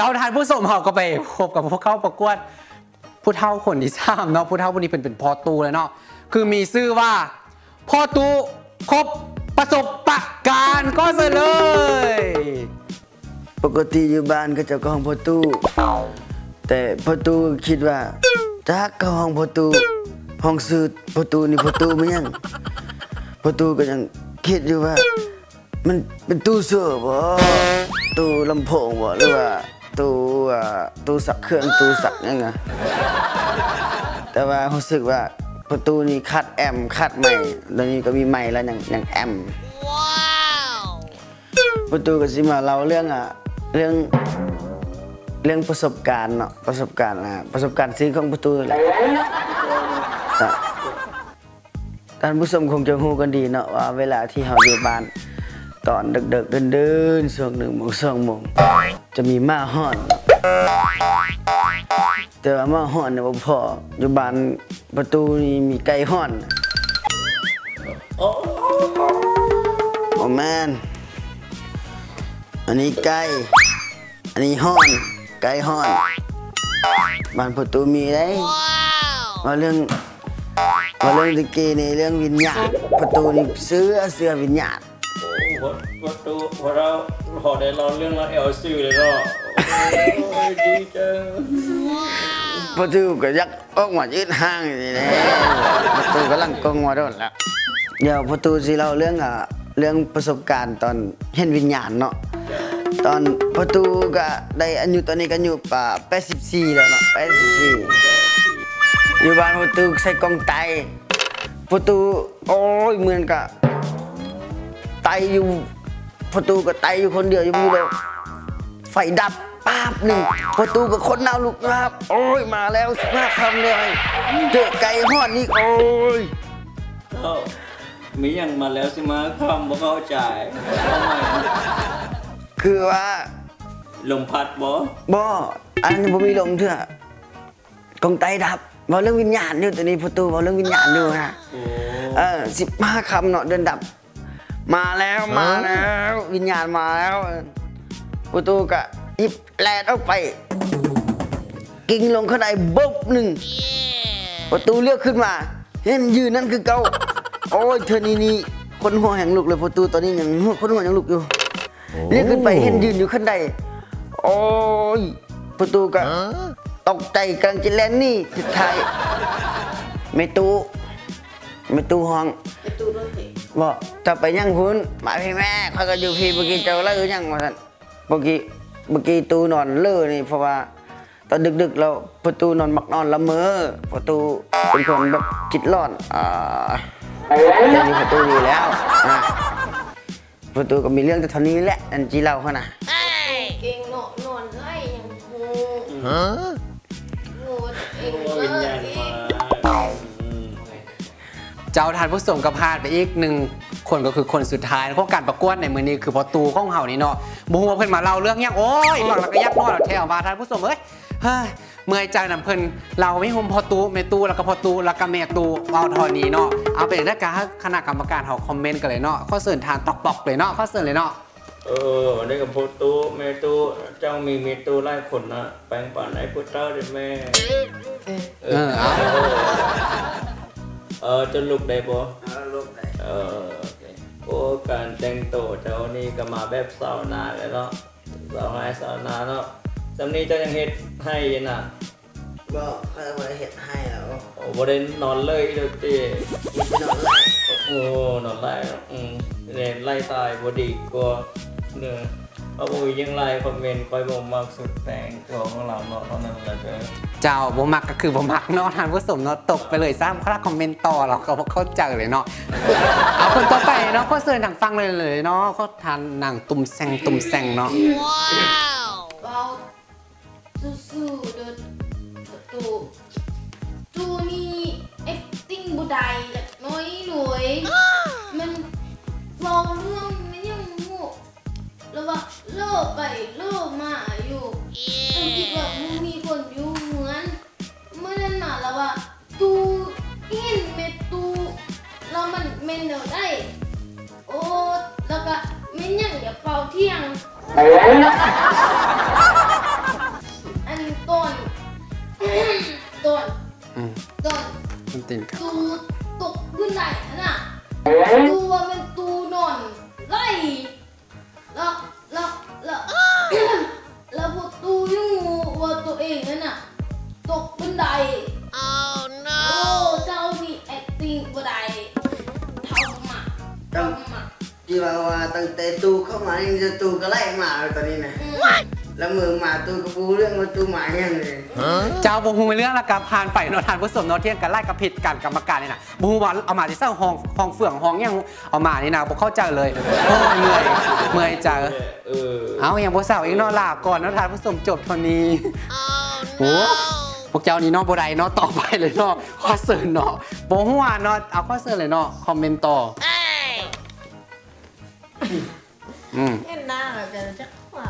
จ้าทานผู้สมเขาก็ไปพบกับพวกเข้าประกวดผู้เฒ่าคนที่สามเนาะผู้เฒ่าคนนี้เป็นเป็นพอตูเลยเนาะคือมีชื่อว่าพอตูครบประสบปะการก็เสเลย ปกติอยู่บ้านก็จะก้องพอตูแต่พอตูคิดว่าจักก็ห้องพอตูห้องซื้อพอตูนี่พอตูไม่ยังพอตูก็ยังคิดอยู่ว่า มันเป็นตู้เสื้อบ่ตู้ลำโพงบ่หรือว่า ตู้อ่าตู้สักเครื่องตู้สักหยังไงแต่ว่ารู้สึกว่าประตูนี่คัดแอมคัดใหม่แล้วนี้ก็มีใหม่แล้วยังยังแอมประตูก็สิมาเล่าเรื่องอะเรื่องเรื่องประสบการณ์เนาะประสบการณ์นะประสบการณ์ซื้อของประตูแหละแต่ท่านผู้ชมคงจะรู้กันดีเนาะว่าเวลาที่เราอยู่บ้านตอนดึกๆเดินๆช่วงหนึ่งโมงสองโมง จะมีม้าฮ้อน แต่ว่าม้าฮ้อนเนี่ยบ่พออยู่บ้านประตูนี่มีไก่ฮ้อนโอ้แมนอันนี้ไก่อันนี้ห้อน ไก่ห้อนบ้านประตูมีได้ว่าเรื่องว่าเรื่องตะกี้ในเรื่องวิญญาณประตูนี่เสื้อเสื้อวิญญาณพอพอดูพอเรา พอได้ร้องเรื่องแล้วเอลซิวเลยก็โอ้ยดีจังประตูก็ยักออกมายืดห้างอย่างนี้นะประตูกำลังกงมาโดนแล้วเดี๋ยวประตูสิเราเรื่องอะเรื่องประสบการณ์ตอนเห็นวิญญาณเนาะตอนประตูก็ได้อายุตอนนี้ก็อายุป่า84แล้วเนาะ84อยู่บ้านประตูใส่กองไตประตูโอ้ยเหมือนกับไตอยู่ ประตูก็ไตอยู่คนเดียวอยู่มือเดียวไฟดับป้าบหนึ่งประตูก็คนเอาลูกครับ โอ้ยมาแล้วมาคำเลยเจอไก่หอดนี่โอ้ยเอ้ามีอย่างมาแล้วสิมาคำบ่เข้าใจทำไมคือว่าลมพัดบ่บ่อันนี้บ่มีลมเถอะกองไตดับเว้าเรื่องวิญญาณอยู่ตัวนี้ประตูเว้าเรื่องวิญญาณอยู่นะโอ้เออสิบห้าคำเนาะเดินดับ มาแล้วมาแล้ว วิญญาณมาแล้วประตูก็หยิบแลดออกไป กิ่งลงข้างในบุ๊บหนึ่งประตูเลือกขึ้นมา เห็นยืนนั่นคือเกาโอ้ยเธอนี่นี่คนหัวแห่งลูกเลยประตูตอนนี้ยังคนหัวยังลูกอยู่เรียกขึ้นไปเห็นยืนอยู่ข้างในโอ้ยประตูก็ตกใจกำลังจะแล่นหนี่สุดท้ายไม่ตู้ไม่ตู้ห้อง บอกจะไปยังพุ้นมาพี่แม่เขาก็อยู่พี่เมื่อกี้เจ้าเลิกยังมาสันเมื่อกี้เมื่อกี้ตูนอนเลิกนี่เพราะว่าตอนดึกๆเราประตูนอนมักนอนละเมอประตูเป็นคนแบบจิตร้อนอ่าอย่างนี้ประตูดีแล้วอะประตูก็มีเรื่องแต่เท่านี้แหละอันจีเล่าเขานะเก่งเนาะนอนไล่อย่างโห เจ้าทานผู้สมกับพลาดไปอีกหนึ่งคนก็คือคนสุดท้ายของการประกวดในมือนี้คือพอตูของเฮานี่เนาะบูฮูว่าเพิ่นมาเล่าเรื่องยังโอ้ยหลังแล้วก็ยักนอเราแถวมาทานผู้สมเอ้ยเฮ้ยเมื่อยใจนำเพิ่นเราไม่หุมพอตูเมตูแล้วก็พอตูแล้วก็เมตูเอาทอนี้เนาะเอาเป็นได้การคณะกรรมการเขาคอมเมนต์กันเลยเนาะข้อเสนอทานตอกปอกเลยเนาะข้อเสนอเลยเนาะเออได้กับโพตูเมตูเจ้ามีเมตูไล่คนนะแปลงป่านไหนพุทธเจ้าดิแม่ เออเอา เออจนลุกได้บ่เออโอเคโอ้การแต่งตัวเจ้านี่ก็มาแบบสาวนาเลยเนาะสาวให้สาวนาเนาะจำนี้เจ้ายังเฮ็ดให้อยู่น่ะก็เขาจะมาเห็ดให้แล้วโอ้บ่ได้นอนเลยเด้อติมีนอนไล่โอ้นอนไล่เนาะอืมเรียนไล่ตายบ่ดีกว่าเนื้อ เอาบ่มียังไล่คอมเมนต์คอยบ่มักสุดแต่งตัวของเราเนาะเท่านั้นแหละเด้อเจ้าบ่มักก็คือบ่มักเนาะทานผู้สมเนาะตกไปเลยซ้ำเขาคอมเมนต์ต่อเราก็บ่เข้าใจเลยเนาะเอาคนต่อไปเนาะข้อเสนอทางฟังเลยเลยเนาะเขาทานหนังตุ่มแซงตุ่มแซงเนาะเบาสู้ๆเดินประตูตูนี่ acting บุไดเล็กน้อยหน่วยมันเล่า แล้วว่าโลกไปโลกมาอยู่ต้องคิดว่ามึงมีคนอยู่เหมือนเมื่อนั้นมาแล้วว่าตูเห็นเมตูแล้วมันเมนเดาได้ โอ้แล้วก็เมนยังอย่าเป่าเที่ยงต้นอืมต้นมันตินครับตูตกขึ้นไหนน่ะตูว่าเป็นตูนอน ว่าว่าตั้งแต่ตูเข้ามานี่จะตูก็ไล่หมาเลยตอนนี้นะแล้วมือหมาตูก็ปูเรื่องว่าตูหมาเนี่ยเลยเจ้าบูฮูเรื่องละกับผ่านไปเนาะทานผู้สมเนาะเที่ยงกันไล่กับผิดกันกรรมการนี่นะบูฮูว่าเอามาที่เศร้าห้องห้องเฟื่องห้องยังเอามานี่นะบ่เข้าใจเลยโอ้ยเมื่อยเมื่อยจ้ะเออเอาอย่างบ่สาวอีกเนาะลาก่อนเนาะทานผู้สมจบเท่านี้โอ้พวกเจ้านี่เนาะบ่ได้เนาะต่อไปเลยเนาะข้อเสริญเนาะบ่ฮู้ว่าเนาะเอาข้อเสริญเลยเนาะคอมเมนต์ต่อ อืม Em na là trời chắc mà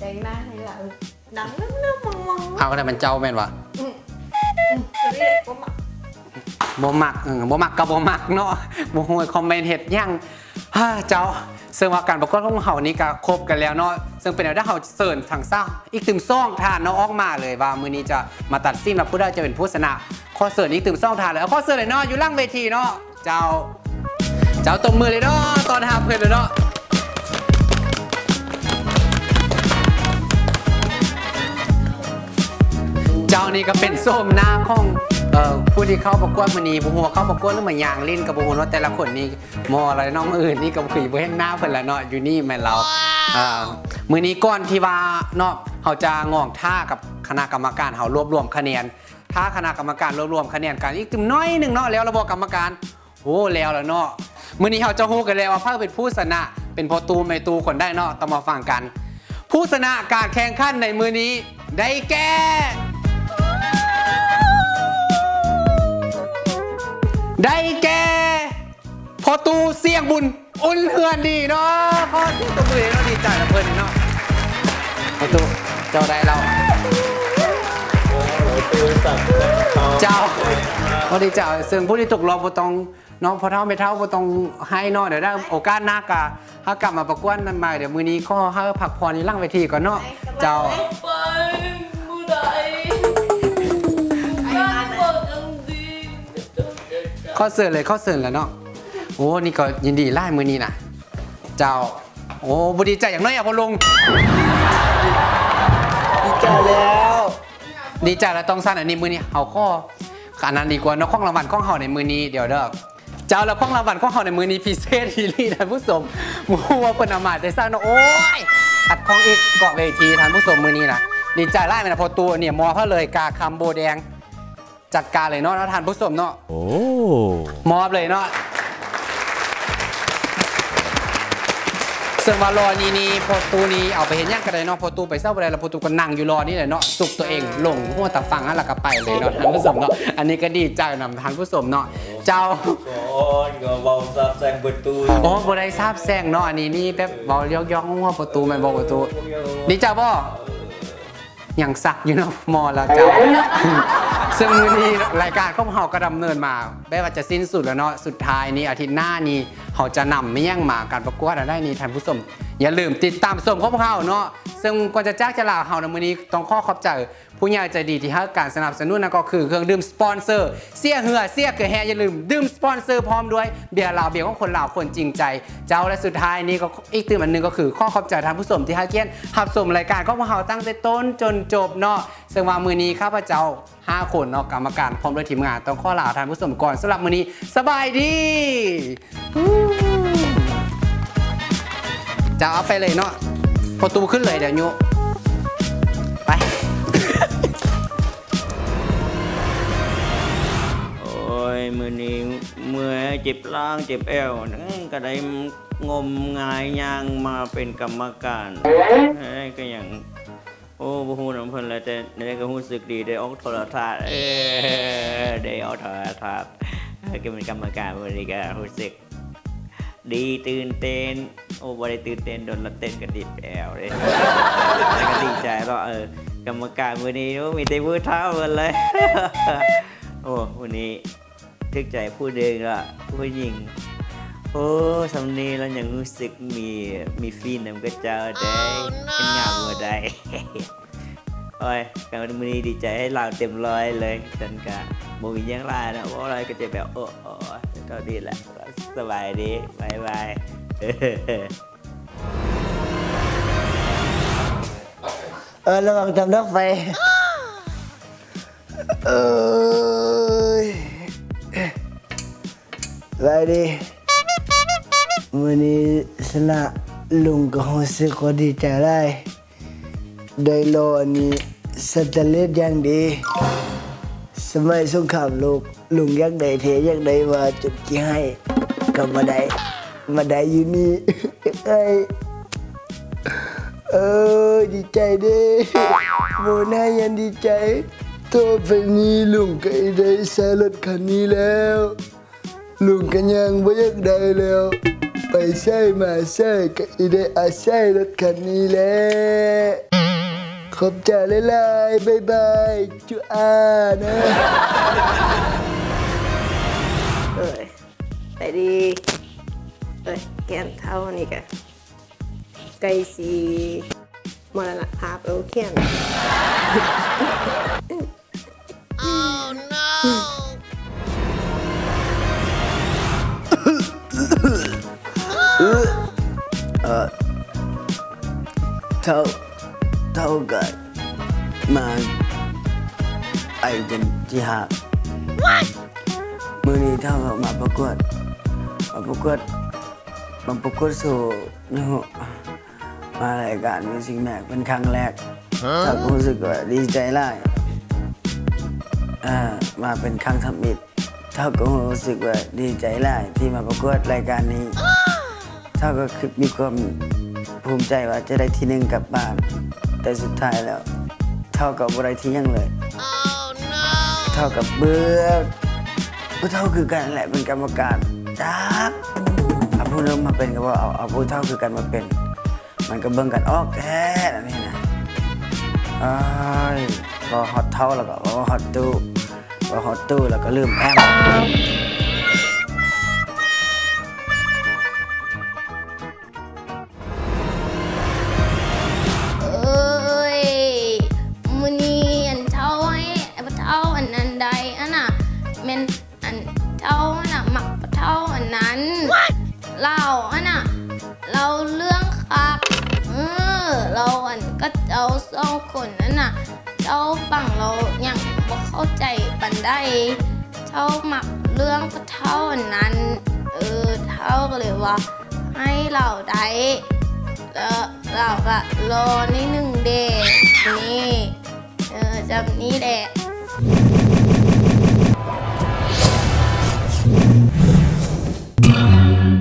Chạy na hay là Đắng lắm lắm mong mong เอาก็ได้มันเจ้าแม่นวะ Cái này có mặt บ่มักเออบ่มักกับบ่มักเนาะบ่ฮู้คอมเมนต์เฮ็ดหยังฮ่าเจ้าซึ่งว่าการประกวดของเฮานี่ก็ครบกันแล้วเนาะซึ่งเป็นแล้วได้เฮาเสิร์นทางซ่าอีกตึมซ่องทานเนาะออกมาเลยว่ามื้อนี้จะมาตัดสินว่าผู้ใดจะเป็นผู้ชนะข้อเสิร์นอีกตึมซ่องทานเลยเอาข้อเสิร์นเลยเนาะอยู่ล่างเวทีเนาะเจ้า เจ้าตบมือเลยเนาะตอนหาเพิ่นเลยเนาะเจ้านี่ก็เป็นส้มหน้าของเอ่อผู้ที่เข้าประกวดมันนี้บุหัวเข้าประกวดแล้วมายางลิ้นกับบุหัวเนาะแต่ละคนนี่มออะไรน้องอื่นนี่ก็ขี่บ่เห็นหน้าเพิ่นละเนาะอยู่นี่แม่นเราอ่ามื้อนี้ก่อนที่ว่าเนาะเฮาจะงอกท่ากับคณะกรรมการเฮารวบรวมคะแนนถ้าคณะกรรมการรวบรวมคะแนนกันอีกตึมน้อยหนึงเนาะแล้วระบบกรรมการโอ้แล้วแล้วเนาะ มื้อนี้เฮาจะฮู้กันแล้วว่าเพิ่นเป็นผู้ชนะ เป็นพอตูไม่ตูคนได้เนาะต้องมาฟังกัน ผู้ชนะการแข่งขันในมื้อนี้ได้แก่ได้แก่พอตูเสียงบุญอุ่นเฮือนดีเนาะพอที่ตัวมือเราดีใจกับเพื่นเนาะพอตูเจ้าได้เราโอ้โหตัวสั่งเขาเจ้าพอดีเจ้าซึ่งผู้ที่ตกรอบบ่ต้อง น้องพอเท่าไม่เท่าบ่ต้องให้เนาะเดี๋ยวได้โอกาสหน้ากะถ้ากลับมาประกวดนั่นมาเดี๋ยวมื้อนี้ข้อให้พักผ่อนในร่างเวทีก่อนเนาะเจ้าไป Bù đại Anh vợ ông đi ข้อเสริญเลยข้อเสริญแล้วเนาะโอ้นี่ก็ยินดีไล่มือนี้นะเจ้าโอ้บุดีใจอย่างน้อยอะพอลงดีใจแล้วดีใจแล้วต้องสั้นอันนี้มือนี้เอาข้ออันนั้นดีกว่าเนาะข้องรางวัลข้องเฮาในมือนี้เดี๋ยวเด้อเจ้าแล้วข้องรางวัลข้องเฮาในมือนี้พิเศษทีรีท่านผู้ชมมัวาเพิ่นเอามาได้สร้างเนาะโอ้ยขัดข้องอีกเกาะเวทีท่านผู้ชมมือนี้นะดีใจไล่ไปนะพอตัวเนี่ยมอเขาเลยกาคำโบแดง จัดการเลยเนาะแล้วท่านผู้ชมเนาะโอ้มอบเลยเนาะ ซึ่งว่ารอนี่นี่พอตูนี่เอาไปเห็นย่างกันเลยเนาะพอตูไปเศร้าไปแล้วพอตูก็นั่งอยู่รอนี่แหละเนาะสุกตัวเองลงหัวตาฟังแล้วก็ไปเลยเนาะท่านผู้ชมเนาะอันนี้ก็ดีใจนำท่านผู้ชมเนาะเจ้าก่อนก็เบาซับแซงประตูโอ้บ่ได้ทราบแซงเนาะอันนี้นี่แบบเบายอกยอกหัวประตูแม่นบอกประตูดีจ้าบ่ยังสักอยู่เนาะมอแล้วเจ้าซึ่งมื้อนี้รายการของเฮาก็ดำเนินมาแม้ว่าจะสิ้นสุดแล้วเนาะสุดท้ายนี้อาทิตย์หน้านี้เขาจะนำไม่ย่งมาการประกวดได้นี่ท่านผู้ชมอย่าลืมติดตามชมของพวเขาเนาะซึ่งก่อนจะจ้างจะลาเฮาในมื้อนี้ต้องข้อขอบใจผู้ใหญ่ใจดีที่ให้การสนับสนุนนั่นก็คือเครื่องดื่มสปอนเซอร์เสียเหือเสียเกลือแฮอย่าลืมดื่มสปอนเซอร์พร้อมด้วยเบียร์ลาวเบียร์ของคนลาวคนจริงใจ เจ้าและสุดท้ายนี้ก็อีกตื่นอันหนึงก็คือข้อขอบใจท่านผู้ชมที่ให้เกียรติรับชมรายการของพวเราตั้งแต่ต้นจนจบเนาะซึ่งว่ามื้อนี้ข้าพเจ้า 5 คนเนาะกรรมการพร้อมด้วยทีมงานต้องข้อลาท่านผู้ชมก่อนสำหรับมื้อนี้สบายดีจะเอาไปเลยเนาะพอตูขึ้นเลยเดี๋ยวโยไป โอ้ย มือนี้เมื่อเจ็บล่างเจ็บแอวก็ได้งมงายยางมาเป็นกรรมการได้ก็อย่างโอ้บูฮูน้ำเพิ่นแล้วแต่ได้ก็รู้สึกดีได้ออกโทรทัศน์เออได้ออกโทรทัศน์ก็เป็นกรรมการวันนี้ก็รู้สึก ดีตื่นเต้นโอ้บ่ได้ตื่นเต้นโดนละเต้นกระดิบแอวเลยแล้วก็ดีใจก็เออกรรมการวันนี้โอ้มีแต่มือเท้าหมดเลย โอ้วันนี้ทึกใจผู้เดินละผู้หญิงโอ้สำนีแล้วยังรู้สึกมีมีฟีนนำก็เจ้าได้เป็นงามหัวได้โโอ้ยการมือนี้ดีใจให้เราเต็มร้อยเลยจันกะบ่มีหยังไรนะว่าอะไรก็จะแบบโอ้โอ้ก็ดีแหละก็ สบายดีบายบายเออระวังจำนักไฟเอ้ยไปดิวันนี้สนะลุงก็รู้สึกว่าดีใจได้ได้โลอันนี้สแตเลสอย่างดี สมัยสงครามโลกลุงอยากได้เทอยากได้ว่าจุดที่ให้ กับมาได้มาได้อยู่นี่ไอ้ยเออดีใจเด้โมนายังดีใจต่อไปนี้ลุงก็ได้ใช้รถคันนี้แล้ เท่านี่กะไก่สีมรณภาพเอวเขียนเท่าเท่ากันมาไอจันที่หักมือนี้เท่ากับมาประกวดมาประกวด มาประกวดสู่นี่ฮะมารายการมิวสิกแมกเป็นครั้งแรกถ้ารู้สึกว่าดีใจหลายอ่ามาเป็นครั้งทำอิดเท่าก็รู้สึกว่าดีใจหลายที่มาประกวดรายการนี้เท่าก็คือมีความภูมิใจว่าจะได้ที่หนึ่งกลับบ้าน แต่สุดท้ายแล้ว เท่ากับอะไรที่ยังเลย เท่ากับเบื่อผู้เท่าคือกันแหละเป็นกรรมการจักเอา ผู้นึงมาเป็นก็ว่าเอาเอาผู้เท่าคือกันมาเป็น มันก็เบิ่งกันออกแท้อันนี้นะอ้ายพอฮอตเท่าแล้วก็พอฮอตตู้พอฮอตตู้แล้วก็ลืมแอม อันก็เอาสองคนนั่นน่ะ เจ้าฟังเรายังบ่เข้าใจปันได้เจ้ามักเรื่องปะเท่านนั้น เออเท่าก็เลยว่า ให้เราได้แล้วเราก็รอนิดหนึ่งเดย์นี่เออจำนี้แหละ